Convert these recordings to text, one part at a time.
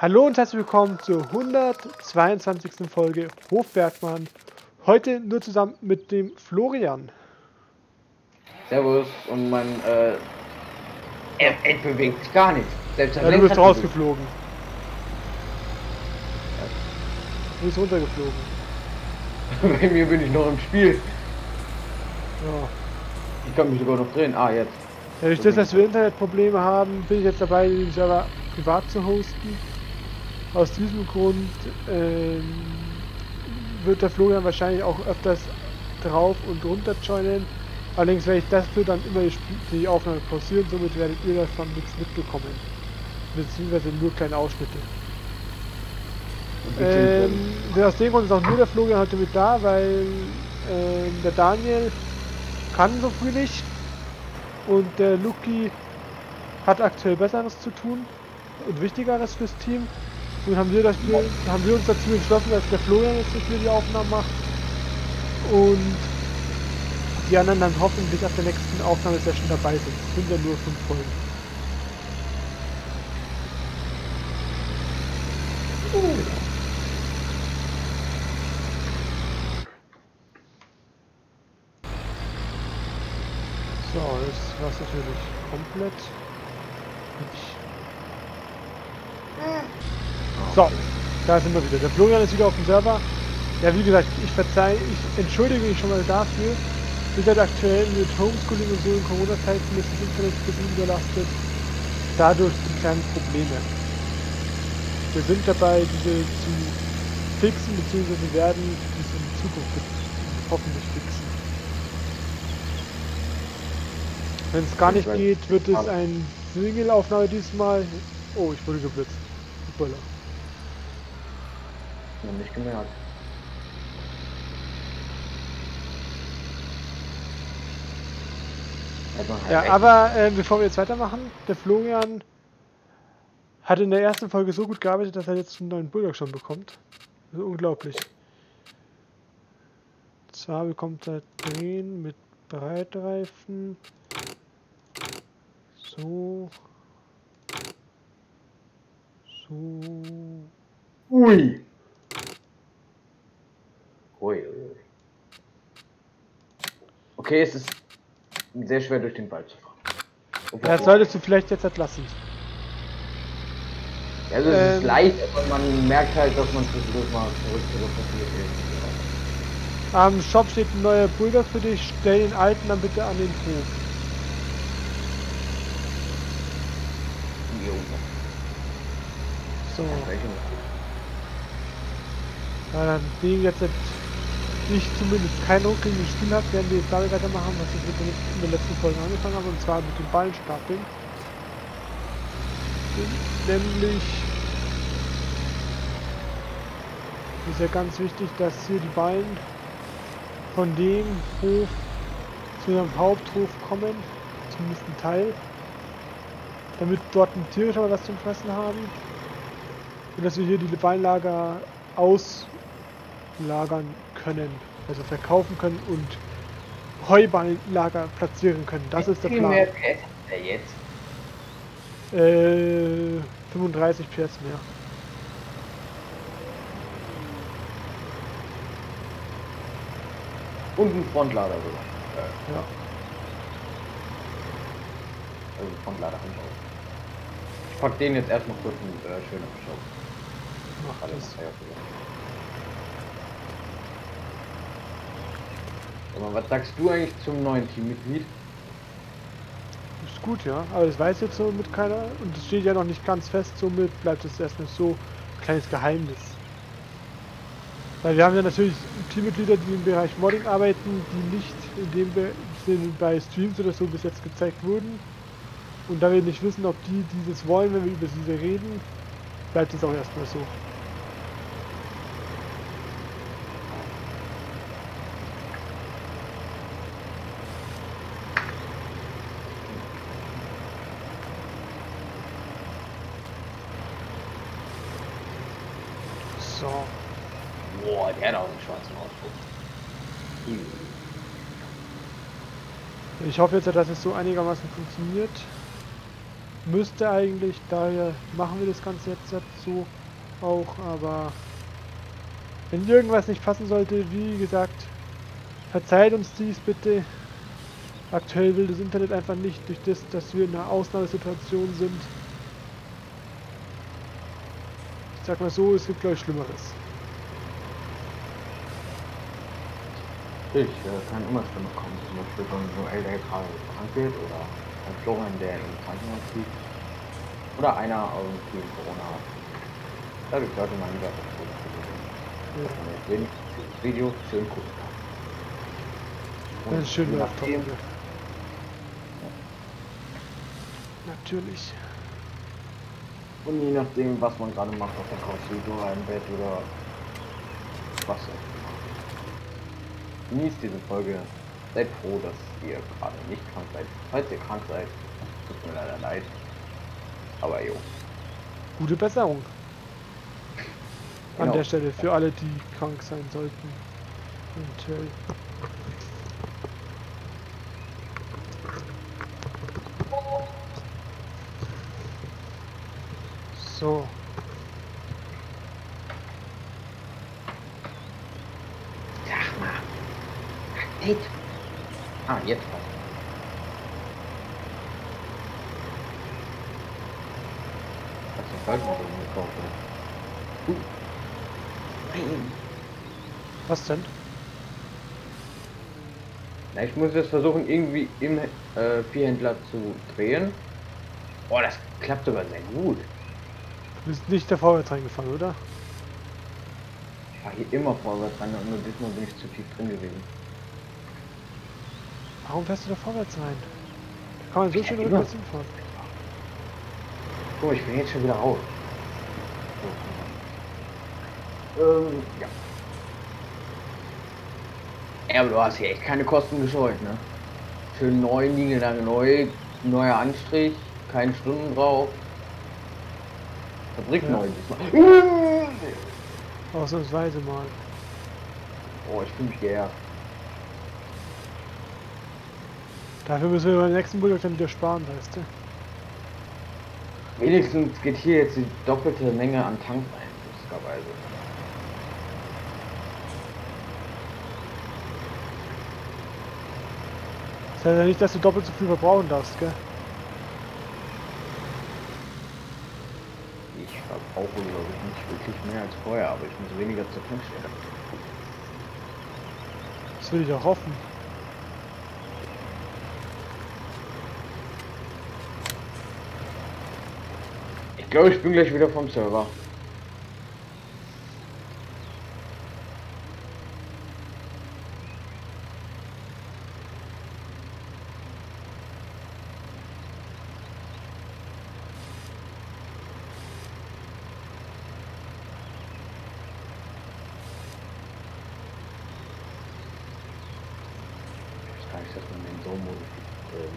Hallo und herzlich willkommen zur 122. Folge Hofbergmann. Heute nur zusammen mit dem Florian. Servus und mein äh, er, er bewegt sich gar nicht. Selbst Ja, du bist rausgeflogen. Du bist runtergeflogen. Bei mir bin ich noch im Spiel. Ja. Ich kann mich sogar noch drehen. Ah, jetzt. Dadurch, dass dass wir Internetprobleme haben, bin ich jetzt dabei, den Server privat zu hosten. Aus diesem Grund ähm, wird der Florian wahrscheinlich auch öfters drauf und runter joinen. Allerdings werde ich dafür dann immer die, Aufnahme pausieren, somit werdet ihr davon nichts mitbekommen. Beziehungsweise nur kleine Ausschnitte. Ähm, aus dem Grund ist auch nur der Florian heute mit da, weil ähm, der Daniel kann so früh nicht und der Luki hat aktuell Besseres zu tun und Wichtigeres fürs Team. Und haben wir, das, haben wir uns dazu entschlossen, dass der Florian jetzt hier die Aufnahmen macht und die anderen dann hoffentlich ab der nächsten Aufnahmesession dabei sind. Es sind ja nur fünf Folgen. So, das war's natürlich komplett. So, da sind wir wieder. Der Florian ist wieder auf dem Server. Ja, wie gesagt, ich verzeihe, ich entschuldige mich schon mal dafür. Wir sind aktuell mit Homeschooling und so in Corona-Zeiten ist das Internet ein bisschen überlastet. Dadurch die kleinen Probleme. Wir sind dabei, diese zu fixen, beziehungsweise werden diese in Zukunft hoffentlich fixen. Wenn es gar Ich nicht geht, wird es ein Single-Aufnahme diesmal. Oh, ich wurde geblitzt. Hoppala. Noch nicht gemerkt. Halt Ja, aber äh, bevor wir jetzt weitermachen, der Florian hat in der ersten Folge so gut gearbeitet, dass er jetzt einen neuen Bulldog schon bekommt. Also unglaublich. Und zwar bekommt er den mit Breitreifen. So. So. Ui, ui. ui. Okay, es ist sehr schwer durch den Wald zu fahren. Obwohl- Das solltest du vielleicht jetzt entlassen. Also es ähm, ist leicht, aber man merkt halt, dass man zwischendurch mal zurück teleportiert ist. Am Shop steht ein neuer Bulldog für dich. Stell den alten dann bitte an den Hof. So. Ja, dann dem jetzt ich zumindest kein ruckeliges Spiel habe, werden wir jetzt damit weitermachen, was ich mit in der letzten Folge angefangen habe, und zwar mit dem Ballenstapeln. Nämlich ist ja ganz wichtig, dass hier die Ballen von dem Hof zu einem Haupthof kommen, zumindest ein Teil, damit dort die Tiere schon mal was zum Fressen haben und dass wir hier die Ballenlager auslagern können, also verkaufen können und Heuballenlager platzieren können. Das ist der Wie viel Plan. mehr PS hat er jetzt? Äh, 35 PS mehr. Und ein Frontlader sogar. Äh, Ja. also Frontlader habe ich auch. Ich pack den jetzt erstmal kurz in äh, schöne Show. Macht Alle das. Aber was sagst du eigentlich zum neuen Teammitglied? Ist gut, ja. Aber das weiß jetzt somit keiner und es steht ja noch nicht ganz fest, somit bleibt es erstmal so ein kleines Geheimnis. Weil wir haben ja natürlich Teammitglieder, die im Bereich Modding arbeiten, die nicht in dem Sinne bei Streams oder so bis jetzt gezeigt wurden. Und da wir nicht wissen, ob die dieses wollen, wenn wir über diese reden, bleibt es auch erstmal so. So. Boah, der hat auch einen schwarzen Ausdruck. Hm. Ich hoffe jetzt, dass es so einigermaßen funktioniert. müsste eigentlich, daher machen wir das Ganze jetzt so auch, aber wenn irgendwas nicht passen sollte, wie gesagt, verzeiht uns dies bitte. Aktuell will das Internet einfach nicht, durch das, dass wir in einer Ausnahmesituation sind. Ich sag mal so, es gibt glaube ich Schlimmeres. Ich äh, kann immer schlimmer kommen, zum Beispiel wenn so älter gerade krank wird oder ein Florian, der im Krankenhaus liegt. Oder einer irgendwie Corona hat. Dadurch sollte man lieber das ja. dass man jetzt wenigstens das Video schön gucken kann. Und das ist schön läuft, nachdem, Natürlich. Und je nachdem, was man gerade macht, auf der Couch liegt oder im Bett oder was auch immer. Genießt diese Folge. Seid froh, dass ihr gerade nicht krank seid. Falls ihr krank seid, tut mir leider leid. Aber jo. Gute Besserung. An Genau. der Stelle für alle, die krank sein sollten. Eventuell. So. Sag mal. Nicht. Ah, jetzt was. Hast du Falschmotor gekauft, oder? Uh. Nein. Was denn? Na, ich muss jetzt versuchen, irgendwie im äh, Vierhändler zu drehen. Oh, das klappt sogar sehr gut. Du bist nicht der Vorwärts reingefahren, oder? Ich war hier immer vorwärts rein und nur diesmal bin ich zu tief drin gewesen. Warum fährst du da vorwärts rein? Da kann man so Ja, schön rückwärts hinfahren. Guck mal, ich bin jetzt schon wieder raus. So. Ähm, ja. Ja, aber du hast hier echt keine Kosten gescheut, ne? Schön neu, niegelnagelneu, neu, neuer Anstrich, keine Stunden drauf. Fabrik Ja. neu diesmal. Ausnahmsweise mal. Oh, ich fühle mich geehrt. Dafür müssen wir beim nächsten Bulldog dann wieder sparen, weißt du? Wenigstens geht hier jetzt die doppelte Menge an Tank rein, lustigerweise. Das heißt ja nicht, dass du doppelt so viel verbrauchen darfst, gell? Ich verbrauche, glaube ich, nicht wirklich mehr als vorher, aber ich muss weniger zur Tankstelle. Das will ich auch hoffen. Ich glaube, ich bin gleich wieder vom Server. Ich weiß gar modifiziert. Äh.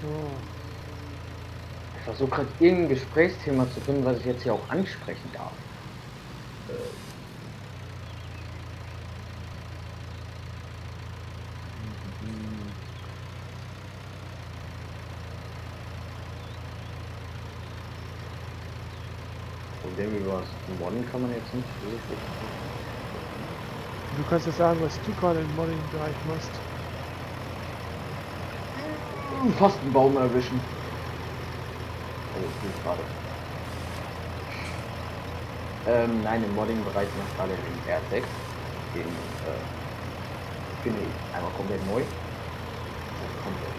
So. Ich versuche gerade irgendein Gesprächsthema zu finden, was ich jetzt hier auch ansprechen darf. Äh. Problem über das Modden kann man jetzt nicht wirklich. Du kannst ja sagen, was du gerade im Modding-Bereich machst. Fast einen Baum erwischen. Oh, ich bin gerade. Ähm, nein, im Modding-Bereich noch gerade den R6. Den äh, finde ich einmal komplett neu. Komplett.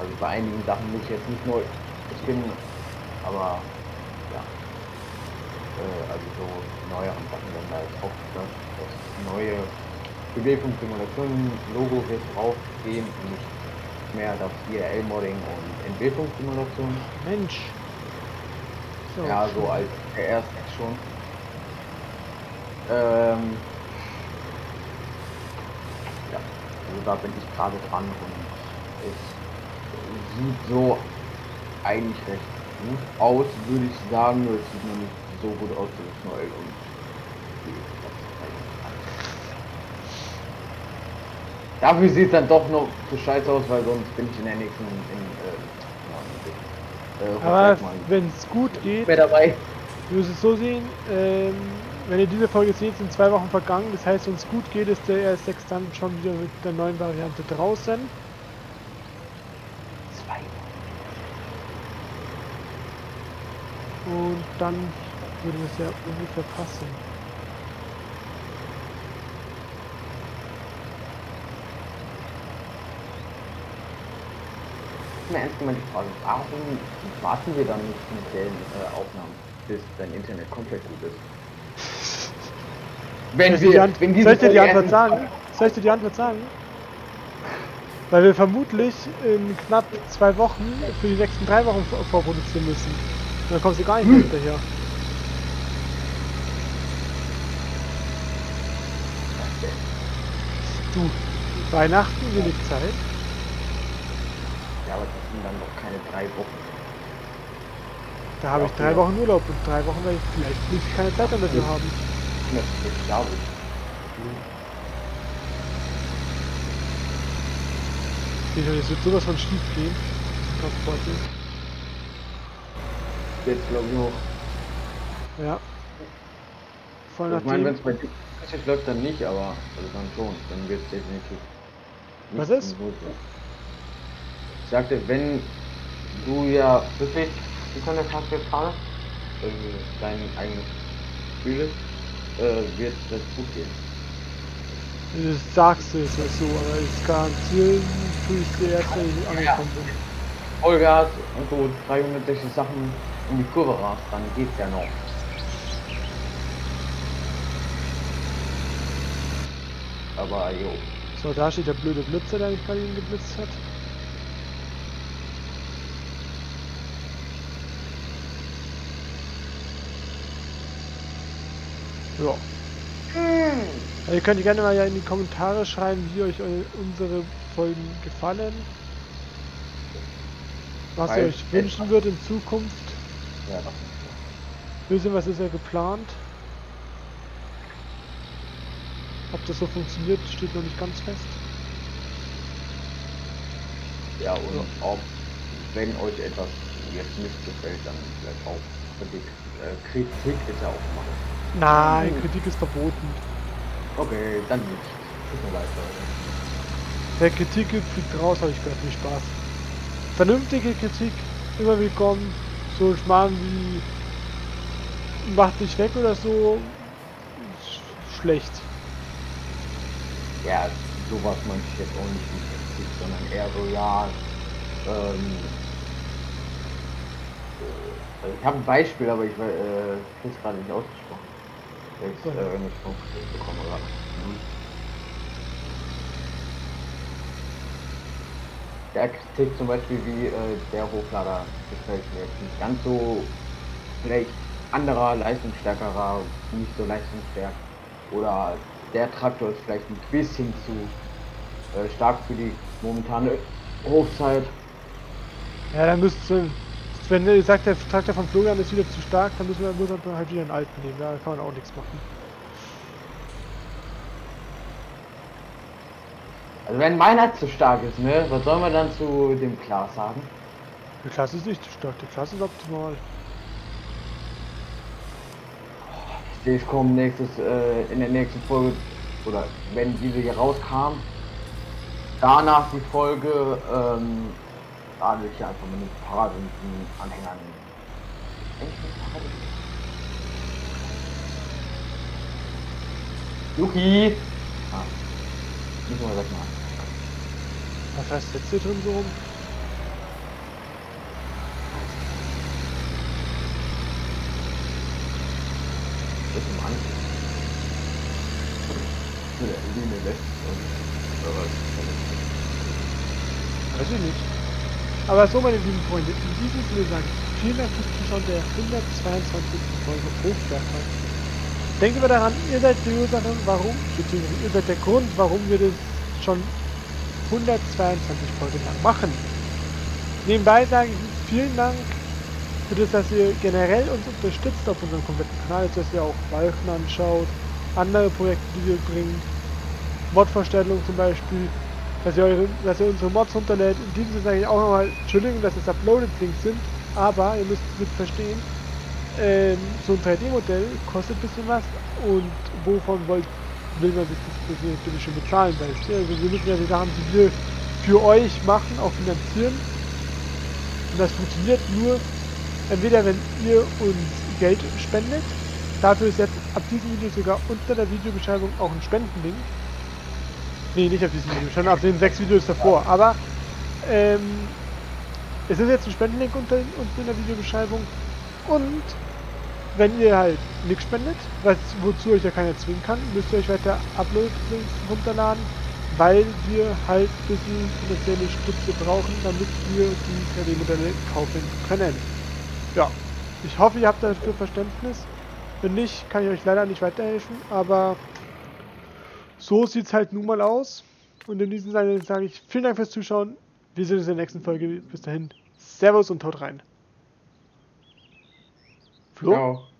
Also bei einigen Sachen muss ich jetzt nicht neu spinnen, aber ja. Äh, also so neueren Sachen werden da jetzt auch ne, das neue Bewegungssimulation-Logo wird draufgehen und nicht mehr das IRL-Modding und Entwicklungssimulation. Mensch. So, Ja, so als der erste schon. Ähm, ja, also da bin ich gerade dran und es sieht so eigentlich recht gut aus, würde ich sagen, nur es sieht nicht so gut neu und Dafür sieht es dann doch noch zu scheiße aus, weil sonst bin ich in der nächsten in, äh, äh, Aber wenn es gut geht, mehr dabei. Du musst es so sehen, ähm, wenn ihr diese Folge seht, sind zwei Wochen vergangen. Das heißt, wenn es gut geht, ist der RS6 dann schon wieder mit der neuen Variante draußen. Zwei Und dann würde es ja ungefähr passen. Mir ernst gemeint die Frage, warum warten wir dann nicht mit den äh, Aufnahmen, bis dein Internet komplett gut ist? Wenn wir, Ant wenn soll ich dir die Antwort sagen? Soll ich dir die Antwort sagen? Weil wir vermutlich in knapp zwei Wochen für die nächsten drei Wochen vorproduzieren müssen. Und dann kommst du gar nicht mehr hm. hinterher. Du, Weihnachten, wenig Zeit. Ja, aber das sind dann doch keine drei Wochen. Da habe ja, ich drei Wochen Urlaub und drei Wochen werde ich vielleicht nicht keine Zeit dafür ja. haben. Das glaube ich. Es wird sowas von schief gehen. Jetzt glaube ich auch. Ja. Voll nach Ich meine, wenn es bei dir läuft, dann nicht, aber also dann schon. Dann wird es definitiv. Was ist? Ich sagte, wenn du ja wirklich, wie kann der Tag jetzt fahren? Dein eigenes Spiel äh, wird das gut gehen. Du sagst es ja so, aber ich garantiere, tue ich dir erst, wenn ich angekommen bin. Vollgas und so 360 Sachen in die Kurve rast, dann geht's ja noch. Aber jo. So, da steht der blöde Blitzer, der mich bei ihm geblitzt hat. Ja. Hm. Ihr könnt gerne mal ja in die Kommentare schreiben, wie euch unsere Folgen gefallen. Was Weil ihr euch wünschen würdet in Zukunft. Ja, Wissen, was ist ja geplant. Ob das so funktioniert, steht noch nicht ganz fest. Ja, ja. ob, wenn euch etwas jetzt nicht gefällt, dann vielleicht auch Kritik. Äh, Kritik ist ja auch mal Nein, hm. Kritik ist verboten. Okay, dann nicht. Tut mir leid, Leute. Wer Kritik gibt, fliegt raus, habe ich gehört. Viel Spaß. Vernünftige Kritik, immer willkommen. So Schmarrn wie macht dich weg oder so, schlecht. Ja, sowas meine ich jetzt auch nicht Kritik, sondern eher so, ja, ähm, äh, also ich habe ein Beispiel, aber ich äh, gerade nicht ausgesprochen. Jetzt, äh, nicht bekommen gerade. Mhm. Der Kritik zum Beispiel wie äh, der Hochlader gefällt mir jetzt nicht ganz so vielleicht anderer, leistungsstärkerer, nicht so leistungsstark. Oder der Traktor ist vielleicht ein bisschen zu äh, stark für die momentane Hochzeit. Ja, dann müsste wenn ihr sagt, der Traktor von Florian ist wieder zu stark, dann müssen wir, muss er halt wieder einen alten nehmen. Da kann man auch nichts machen. Also wenn meiner zu stark ist, ne, was soll man dann zu dem Klaas sagen? Die Klasse ist nicht zu stark, die Klasse ist optimal. Ich kommen nächstes, äh, in der nächsten Folge, oder wenn diese hier rauskam, danach die Folge, ähm, radel ich einfach mit einem Fahrrad und einen Anhängern. Yuki! Ah. Müssen wir wegmachen. Was heißt jetzt hier drin so rum? Das ein Mann. Der Linie lässt und Weiß ich nicht. Aber so, meine lieben Freunde, in diesem Sinne sage ich vielen Dank fürs Zuschauen der 122. Folge Hochwerfer. Denkt immer daran, ihr seid die Ursache, warum, beziehungsweise ihr seid der Grund, warum wir das schon 122 Folgen lang machen. Nebenbei sage ich vielen Dank für das, dass ihr generell uns unterstützt auf unserem kompletten Kanal, dass ihr auch Balken anschaut, andere Projekte, die wir bringen, Modvorstellungen zum Beispiel, dass ihr, eure, dass ihr unsere Mods runterlädt. In diesem Sinne sage ich auch nochmal, Entschuldigung, dass es Uploaded-Links sind, aber ihr müsst mit verstehen, ähm, so ein 3D-Modell kostet ein bisschen was und wovon wollt, will man sich das natürlich schon bezahlen, weißt? Also wir müssen ja die Sachen, die wir für euch machen, auch finanzieren. Und das funktioniert nur, entweder wenn ihr uns Geld spendet, dafür ist jetzt ab diesem Video sogar unter der Videobeschreibung auch ein Spendenlink. Nee, nicht auf diesem Video, schon auf den sechs Videos davor. Aber ähm, es ist jetzt ein Spendenlink unter, unten in der Videobeschreibung. Und wenn ihr halt nichts spendet, was, wozu euch ja keiner zwingen kann, müsst ihr euch weiter Upload-Links runterladen, weil wir halt ein bisschen finanzielle Stütze brauchen, damit wir die 3D-Modelle kaufen können. Ja, ich hoffe, ihr habt dafür Verständnis. Wenn nicht, kann ich euch leider nicht weiterhelfen, aber so sieht es halt nun mal aus. Und in diesem Sinne sage ich vielen Dank fürs Zuschauen. Wir sehen uns in der nächsten Folge. Bis dahin. Servus und haut rein. Flo? Ciao.